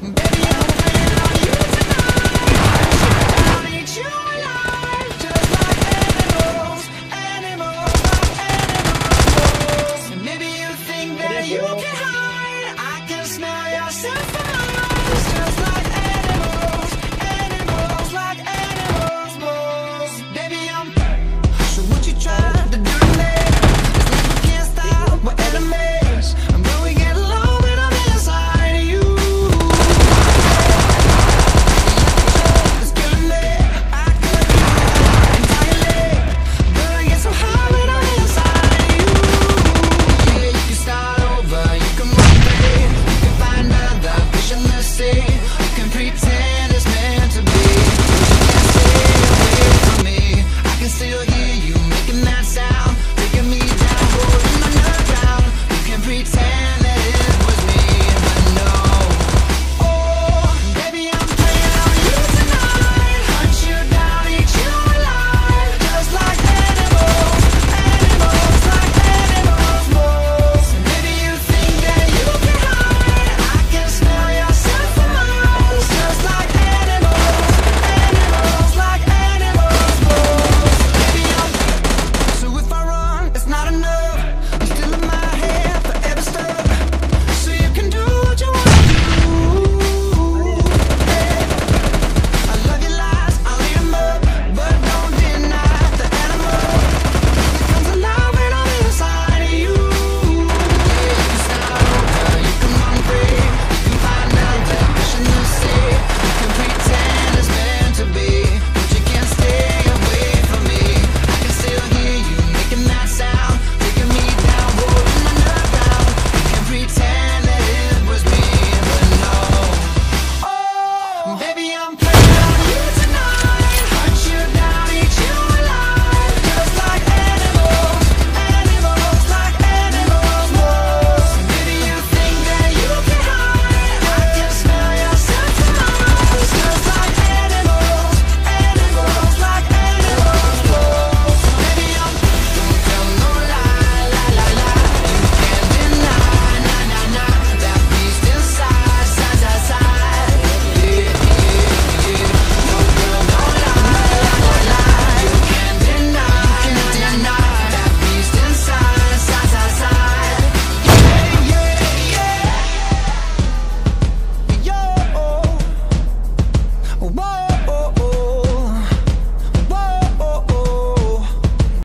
Baby,